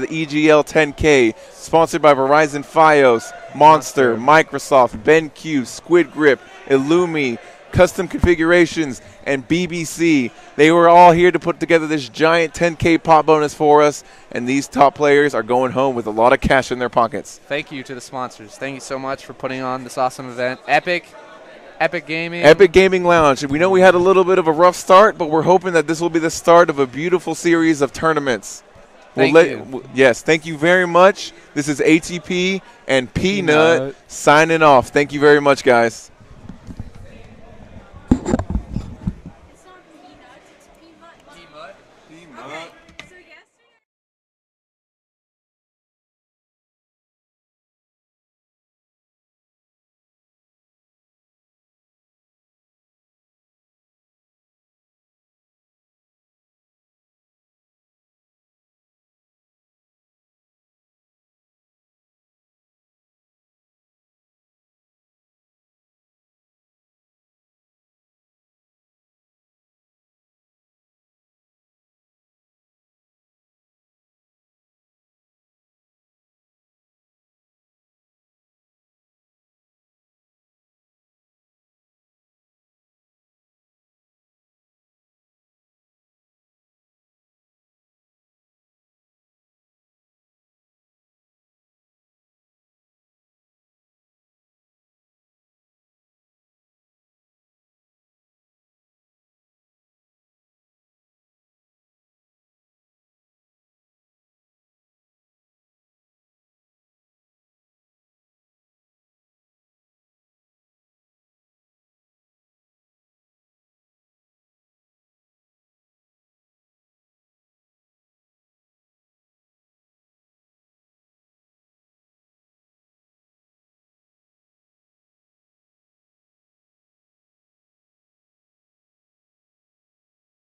the EGL 10K, sponsored by Verizon Fios, Monster, Microsoft, BenQ, Squid Grip, Illumi, Custom Configurations, and BBC. They were all here to put together this giant 10K pot bonus for us, and these top players are going home with a lot of cash in their pockets. Thank you to the sponsors. Thank you so much for putting on this awesome event. Epic, Epic Gaming. Epic Gaming Lounge. We know we had a little bit of a rough start, but we're hoping that this will be the start of a beautiful series of tournaments. Thank we'll let, you. Yes, thank you very much. This is ATP and Peanut, Peanut. signing off. Thank you very much, guys. Peanut. Peanut.